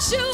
you